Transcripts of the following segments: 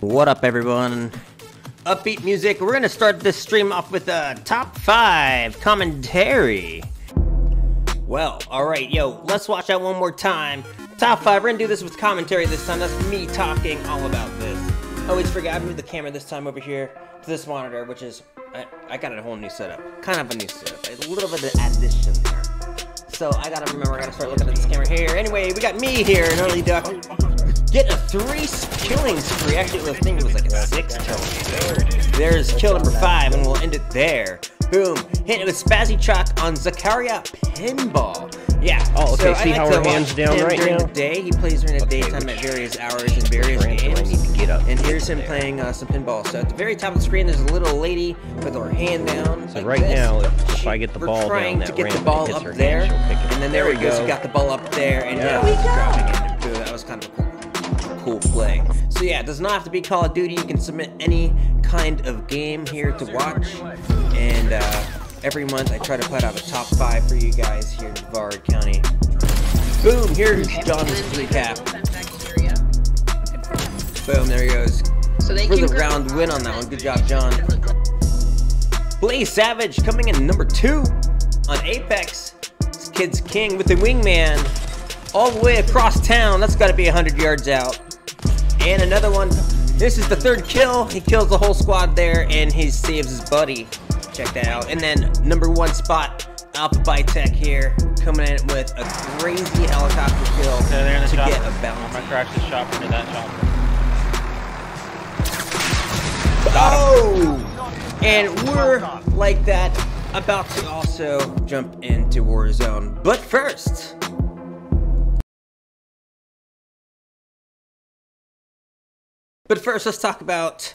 What up, everyone? Upbeat music. We're gonna start this stream off with a top five commentary. Well, alright, yo, let's watch that one more time. Top five, we're gonna do this with commentary this time. That's me talking all about this. Always forget, I moved the camera this time over here to this monitor, which is, I, I got a whole new setup. Kind of a new setup. A little bit of addition there. So I gotta remember, I gotta start looking at this camera here. Anyway, we got me here, an early duck. Get a three killing spree. Actually, I think it was like a six killing. There's kill number five, and we'll end it there. Boom. Hit it with Spazzy Chalk on Zakaria Pinball. Yeah. Oh, okay. So See I how like her hand's down right during now? the day. He plays during the Okay, daytime at various hours in various Tarantula, I games. need to get up. And here's him playing uh, some pinball. So at the very top of the screen, there's a little lady with her hand down. So like right this. now, if- if I get the we're ball down trying that to get ramp the ball up her hand, there, she'll and then there, There we we go. She go. got the ball up there, and Yeah. now There she's grabbing it. And that was kind of cool, cool play. So yeah, it does not have to be Call of Duty. You can submit any kind of game here to watch, and uh, every month I try to put out a top five for you guys here in Brevard County. Boom! Here's John's recap. Boom! There he goes. So they For the round win on that one. Good job, John. Blaze Savage coming in number two on Apex. This kid's king with the wingman all the way across town. That's got to be 100 yards out. And another one. This is the third kill. He kills the whole squad there and he saves his buddy. Check that out. And then number one spot, Alpha by Tech here, coming in with a crazy helicopter kill in the to shop. get a I'm bounty. gonna crash this shop into that shop. Oh! And we're like that, about to also jump into Warzone. But first, but first, let's talk about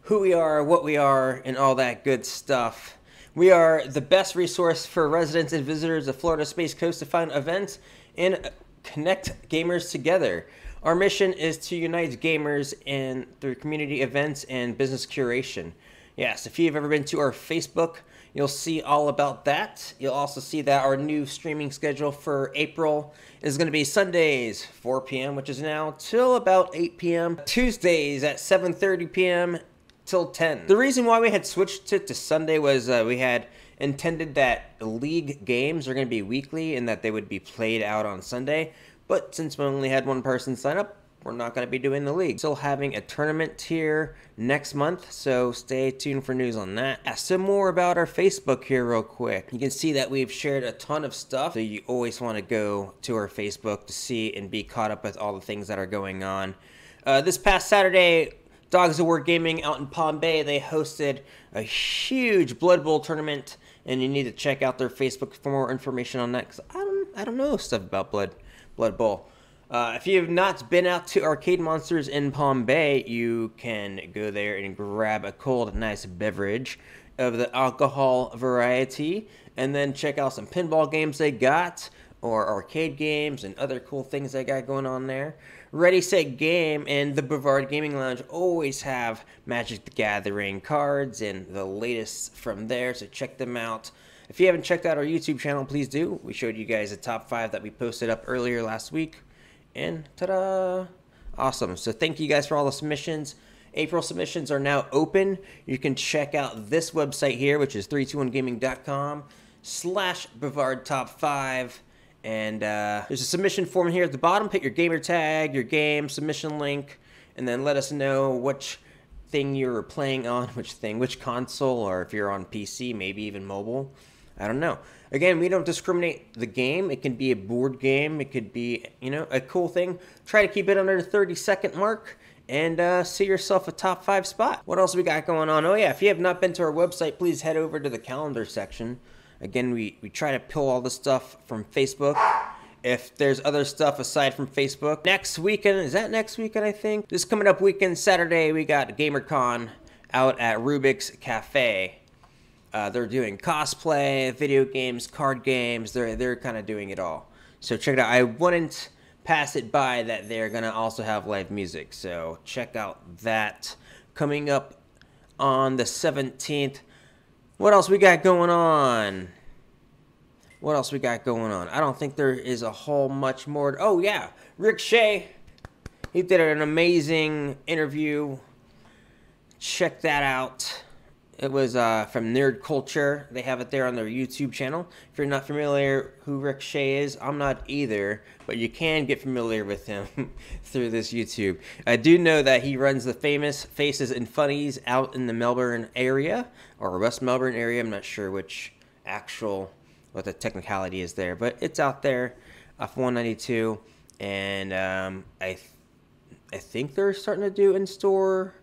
who we are, what we are, and all that good stuff. We are the best resource for residents and visitors of Florida Space Coast to find events and connect gamers together. Our mission is to unite gamers in through community events and business curation. Yes, if you've ever been to our Facebook, you'll see all about that. You'll also see that our new streaming schedule for April is going to be Sundays 4 p.m., which is now till about 8 p.m. Tuesdays at 7:30 p.m. till 10. The reason why we had switched it to Sunday was uh, we had intended that league games are going to be weekly and that they would be played out on Sunday. But since we only had one person sign up, we're not going to be doing the league. Still having a tournament here next month, so stay tuned for news on that. Uh, Some more about our Facebook here, real quick. You can see that we've shared a ton of stuff, so you always want to go to our Facebook to see and be caught up with all the things that are going on. Uh, this past Saturday, Dogs of War Gaming out in Palm Bay, they hosted a huge Blood Bowl tournament, and you need to check out their Facebook for more information on that. Cause I don't, I don't know stuff about Blood, Blood Bowl. Uh, if you have not been out to Arcade Monsters in Palm Bay, you can go there and grab a cold, nice beverage of the alcohol variety, and then check out some pinball games they got, or arcade games and other cool things they got going on there. Ready, Set, Game and the Brevard Gaming Lounge always have Magic the Gathering cards and the latest from there, so check them out. If you haven't checked out our YouTube channel, please do. We showed you guys the top five that we posted up earlier last week. And ta-da! Awesome. So thank you guys for all the submissions. April submissions are now open. You can check out this website here, which is 321gaming.com slash Brevard Top 5. And uh, there's a submission form here at the bottom. Put your gamer tag, your game, submission link, and then let us know which thing you're playing on, which thing, which console, or if you're on PC, maybe even mobile. I don't know. Again, we don't discriminate the game. It can be a board game. It could be, you know, a cool thing. Try to keep it under the 30 second mark and uh, see yourself a top five spot. What else we got going on? Oh yeah, if you have not been to our website, please head over to the calendar section. Again, we, we try to pull all the stuff from Facebook. If there's other stuff aside from Facebook, next weekend, is that next weekend, I think? This coming up weekend, Saturday, we got GamerCon out at Rubix Cafe. Uh, they're doing cosplay, video games, card games. They're they're kind of doing it all. So check it out. I wouldn't pass it by that they're gonna also have live music. So check out that coming up on the 17th. What else we got going on? What else we got going on? I don't think there is a whole much more. Oh yeah, Rick Shea. He did an amazing interview check that out. It was uh, from Nerd Culture. They have it there on their YouTube channel. If you're not familiar who Rick Shea is, I'm not either, but you can get familiar with him through this YouTube. I do know that he runs the famous Faces and Funnies out in the Melbourne area or West Melbourne area. I'm not sure which actual what the technicality is there, but it's out there off 192, and um, I th- I think they're starting to do in store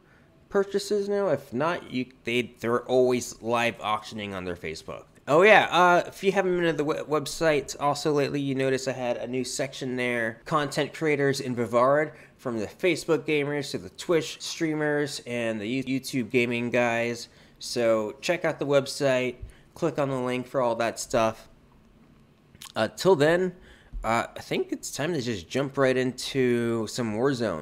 purchases now. If not, you they they're always live auctioning on their Facebook. Oh yeah, uh, if you haven't been to the website also lately, you notice I had a new section there: content creators in Brevard, from the Facebook gamers to the Twitch streamers and the YouTube gaming guys. So check out the website, click on the link for all that stuff. Uh, till then, uh, I think it's time to just jump right into some Warzone.